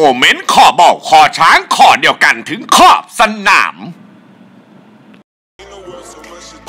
โมเมนต์ขอบอกขอช้างขอเดียวกันถึงขอบสนาม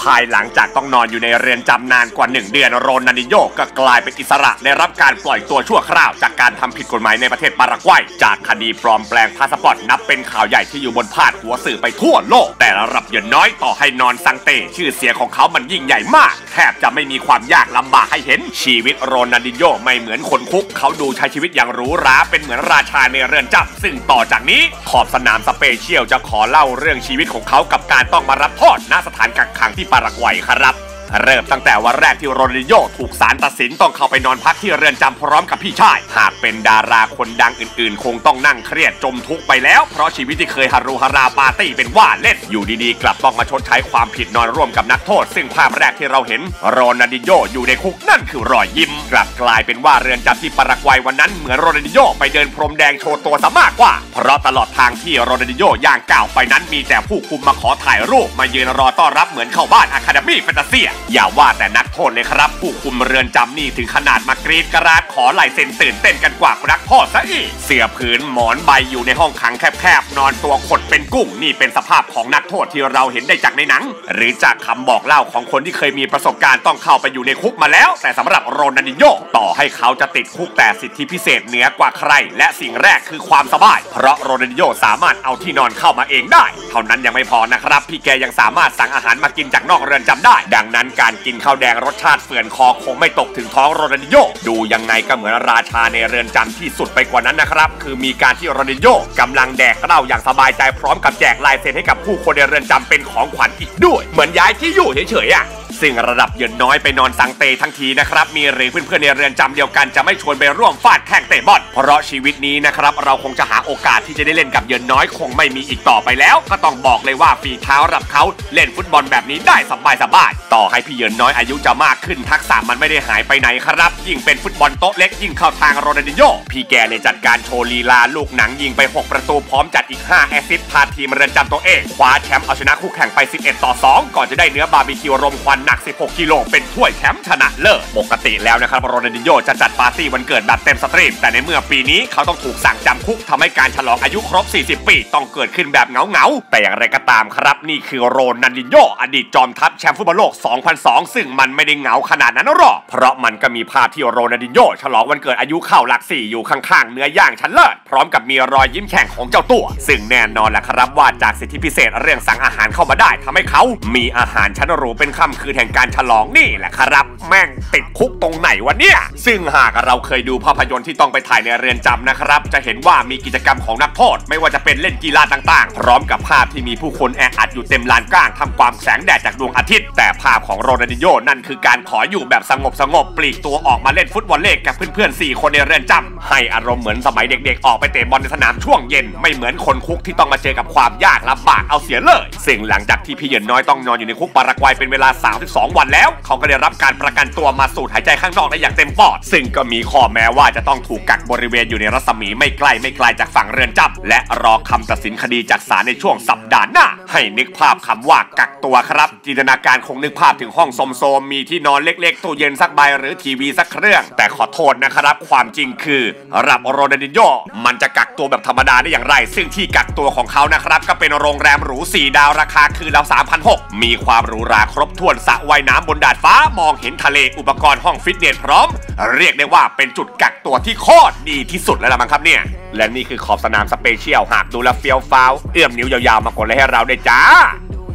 ภายหลังจากต้องนอนอยู่ในเรือนจำนานกว่า 1 เดือนโรนัลดิญโญ่ก็กลายเป็นอิสระได้รับการปล่อยตัวชั่วคราว จากการทำผิดกฎหมายในประเทศปารากวัย จากคดีปลอมแปลงพาสปอร์ตนับเป็นข่าวใหญ่ที่อยู่บนพาดหัวสื่อไปทั่วโลก แต่ระดับเหยินน้อยต่อให้นอนซังเต ชื่อเสียงของเขามันยิ่งใหญ่มาก แทบจะไม่มีความยากลำบากให้เห็นชีวิตโรนัลดิญโญ่ไม่เหมือนคนคุก เขาดูใช้ชีวิตอย่างหรูหราเป็นเหมือนราชาในเรือนจำซึ่งต่อจากนี้ขอบสนาม Special จะขอเล่าเรื่องชีวิตของเขากับการต้องมารับโทษณสถานกักขังที่ปารากวัยครับ เริ่มตั้งแต่วันแรกที่โรนัลดิญโญ่ถูกศาลตัดสินต้องเข้าไปนอนพักที่เรือนจำพร้อมกับพี่ชาย หากเป็นดาราคนดังอื่นๆ คงต้องนั่งเครียดจมทุกข์ไปแล้ว เพราะชีวิตที่เคยฮารุฮาราปาร์ตี้เป็นว่าเล่น อยู่ดีๆ กลับต้องมาชดใช้ความผิดนอนร่วมกับนักโทษ ซึ่งภาพแรกที่เราเห็นโรนัลดิญโญ่อยู่ในคุกนั่นคือรอยยิ้ม กลับกลายเป็นว่าเรือนจำที่ปารากวัยวันนั้นเหมือนโรนัลดิญโญ่ไปเดินพรมแดงโชว์ตัวซะมากกว่า เพราะตลอดทางที่โรนัลดิญโญ่ย่างก้าวไปนั้นมีแต่ผู้คุมมาขอถ่ายรูปมายืนรอต้อนรับเหมือนเข้าบ้านอะคาเดมี่แฟนตาเซียอย่าว่าแต่นักโทษเลยครับ ผู้คุมเรือนจำนี่ถึงขนาดมากรีดกระราดขอลายเซ็นตื่นเต้นกันกว่านักโทษซะอีก เสื่อผืนหมอนใบอยู่ในห้องขังแคบๆ นอนตัวขดเป็นกุ้งนี่เป็นสภาพของนักโทษที่เราเห็นได้จากในหนัง หรือจากคำบอกเล่าของคนที่เคยมีประสบการณ์ต้องเข้าไปอยู่ในคุกมาแล้ว แต่สำหรับโรนัลดิโยต่อให้เขาจะติดคุกแต่สิทธิพิเศษเหนือกว่าใคร และสิ่งแรกคือความสบาย เพราะโรนัลดิโยสามารถเอาที่นอนเข้ามาเองได้ เท่านั้นยังไม่พอนะครับ พี่แกยังสามารถสั่งอาหารมากินจากนอกเรือนจำได้ ดังนั้นการกินข้าวแดงรสชาติเฟื่อนคอคงไม่ตกถึงท้องโรนัลดิโยดูยังไงก็เหมือนราชาในเรือนจำที่สุดไปกว่านั้นนะครับ คือมีการที่โรนัลดิโยกำลังแดกเหล้าอย่างสบายใจพร้อมกับแจกลายเซ็นให้กับผู้คนในเรือนจำเป็นของขวัญอีกด้วย เหมือนย้ายที่อยู่เฉยๆอะ ซึ่งระดับเหยินน้อยไปนอนสังเตทั้งทีนะครับ มีหรือเพื่อนๆในเรือนจำเดียวกันจะไม่ชวนไปร่วมฟาดแข่งเตะบอลเพราะชีวิตนี้นะครับเราคงจะหาโอกาสที่จะได้เล่นกับเหยินน้อยคงไม่มีอีกต่อไปแล้ว ก็ต้องบอกเลยว่าฝีเท้ารับเขาเล่นฟุตบอลแบบนี้ได้สบายๆต่อให้พี่เหยินน้อยอายุจะมากขึ้นทักษะมันไม่ได้หายไปไหนครับ ยิ่งเป็นฟุตบอลโต๊ะเล็กยิ่งเข้าทางโรนัลดิโยพี่แกเลยจัดการโชว์ลีลาลูกหนังยิงไป 6 ประตูพร้อมจัดอีก 5 แอสซิสต์พาทีมเรือนจำตัวเองคว้าแชมป์เอาชนะคู่แข่งไป 11 ต่อ 2 ก่อนจะได้เนื้อบาร์บีคิวรมควันหนัก 16 กิโล เป็นถ้วยแชมป์ชนะเลิศ ปกติแล้วนะครับโรนัลดิญโญ่จะจัดปาร์ตี้วันเกิดแบบเต็มสตีม แต่ในเมื่อปีนี้เขาต้องถูกสั่งจำคุกทำให้การฉลองอายุครบ 40 ปี ต้องเกิดขึ้นแบบเหงาแต่อย่างไรก็ตามครับ นี่คือโรนัลดิญโญ่อดีตจอมทัพแชมป์ฟุตบอลโลก 2002 ซึ่งมันไม่ได้เหงาขนาดนั้นหรอก เพราะมันก็มีภาพที่โรนัลดิญโญ่ฉลองวันเกิดอายุเข้าหลักสี่อยู่ข้างๆ เนื้อย่างชั้นเลิศพร้อมกับมีรอยยิ้มแฉ่งของเจ้าตัว ซึ่งแน่นอนแหละครับว่าจากสิทธิพิเศษเรื่องสั่งอาหารเข้ามาได้ทำให้เขามีอาหารชั้นหรูเป็นค่ำคืนแห่งการฉลองนี่แหละครับ แม่งติดคุกตรงไหนวะเนี่ย ซึ่งหากเราเคยดูภาพยนตร์ที่ต้องไปถ่ายในเรือนจำนะครับ จะเห็นว่ามีกิจกรรมของนักโทษ ไม่ว่าจะเป็นเล่นกีฬาต่างๆ พร้อมกับภาพที่มีผู้คนแออัดอยู่เต็มลานกว้างทำความแสงแดดจากดวงอาทิตย์ แต่ภาพของโรนัลดิโยนั่นคือการขออยู่แบบสงบสงบๆปลีกตัวออกมาเล่นฟุตบอลเล่กับเพื่อนๆ4คนในเรือนจำให้อารมณ์เหมือนสมัยเด็กๆ ออกไปเตะบอลในสนามช่วงเย็นไม่เหมือนคนคุกที่ต้องมาเจอกับความยากลำบากเอาเสียเลยซึ่งหลังจากที่พี่เหยินน้อยต้องนอนอยู่ในคุกปารากวัยเป็นเวลา32วันแล้ว เขาก็ได้รับการประกันตัวมาสูดหายใจข้างนอกได้อย่างเต็มปอด ซึ่งก็มีข้อแม้ว่าจะต้องถูกกักบริเวณอยู่ในรัศมีไม่ใกล้ไม่ไกลจากฝั่งเรือนจำและรอคำตัดสินคดีจากศาลในช่วงสัปดาห์หน้า ให้นึกภาพคำว่ากักตัวครับ จินตนาการคงนึกภาพถึงห้องโสมๆมีที่นอนเล็กๆตู้เย็นสักใบหรือทีวีสักเครื่อง แต่ขอโทษนะครับ ความจริงคือรับโรนัลดิโยมันจะกักตัวแบบธรรมดาได้อย่างไร ซึ่งที่กักตัวของเขานะครับก็เป็นโรงแรมหรู4ดาวราคาคืนละ3,600มีความหรูหราครบถ้วนสระว่ายน้ำบนดาดฟ้ามองเห็นทะเลอุปกรณ์ห้องฟิตเนสพร้อม เรียกได้ว่าเป็นจุดกักตัวที่โคตรดีที่สุดแล้วล่ะมั้งครับเนี่ย และนี่คือขอบสนามสเปเชียลหากดูแลเฟี้ยวฟ้าวเอื้อมนิ้วยาวๆมากดไลค์ให้เราได้จ้า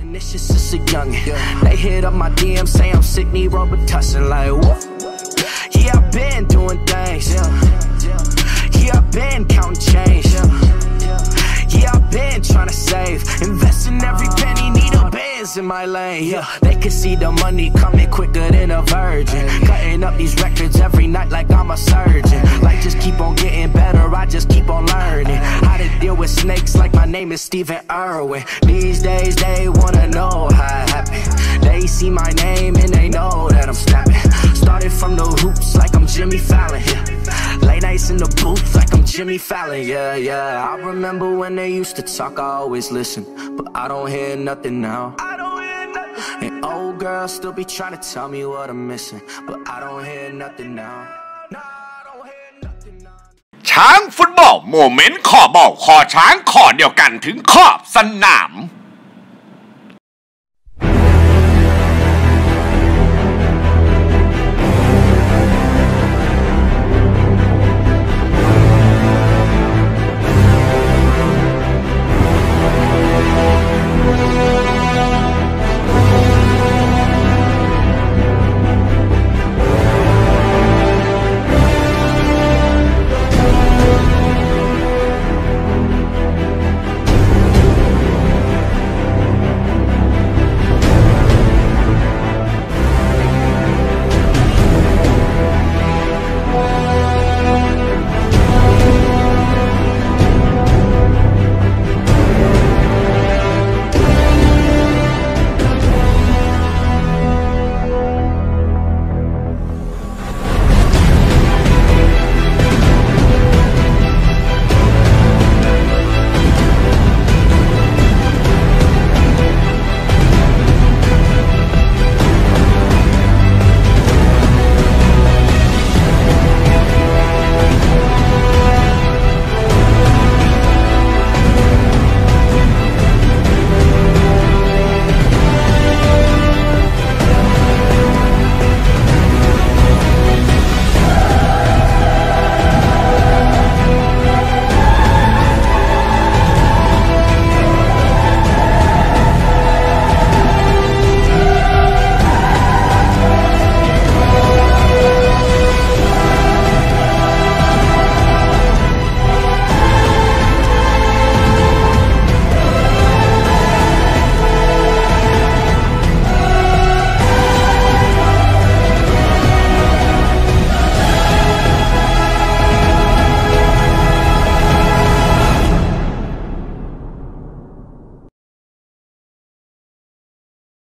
And this is just a youngin'. They hit up my DM, say I'm sick, need Robitussin. Like, what? Yeah, I've been doing things. Yeah, I've been counting change. Yeah, in my lane. Yeah, they can see the money coming quicker than a virgin. Cutting up these records every night like I'm a surgeon. Like, just keep on getting better, I just keep on learning. How to deal with snakes like my name is Stephen Irwin. These days, they wanna know how it happened. They see my name and they know that I'm snapping. Started from the hoops like I'm Jimmy Fallon. Yeah. Late nights in the booth like I'm Jimmy Fallon. Yeah, yeah. I remember when they used to talk, I always listen. But I don't hear nothing now. Old girl still be trying to tell me what I'm missing. But I don't hear nothing now. No, I don't hear nothing now. ช้างฟุตบอลโมเมนต์ขอบอลคอช้างขอเดียวกันถึงขอบสนาม